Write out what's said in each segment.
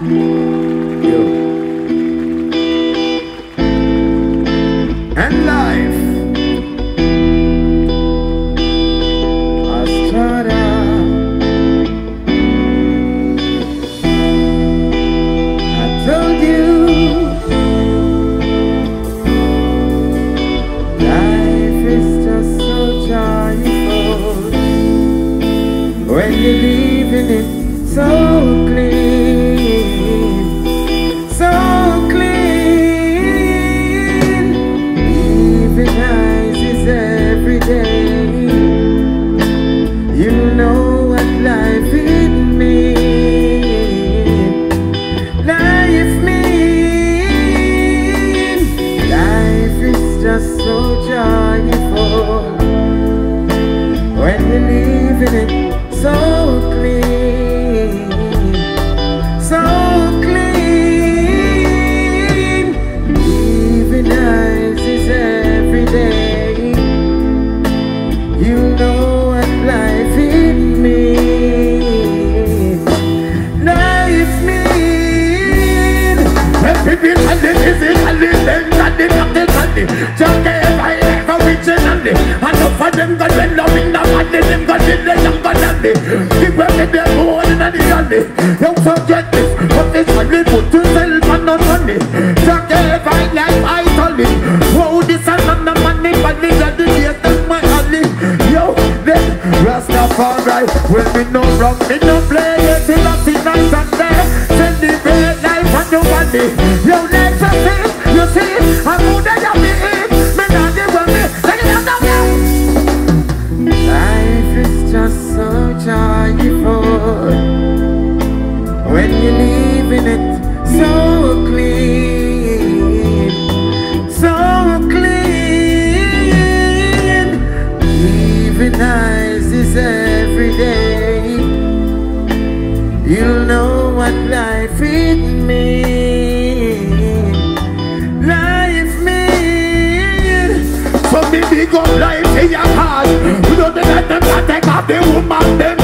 And so clean, so clean. Every day. You know what life it means. Life means. Mentally, practically. Just if I ever originally. Enough of them got well up in the body, Give them the them more than the only. Don't forget this, but this one we put to self and not money. Just if I like vitally. Wow, this and none of money, but they got the days that's my only. Yo, then Rastafari, when we no rock, me no what life it means. Life means. So me big up life in your heart. You know they let them take off the woman them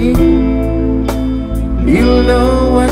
You know what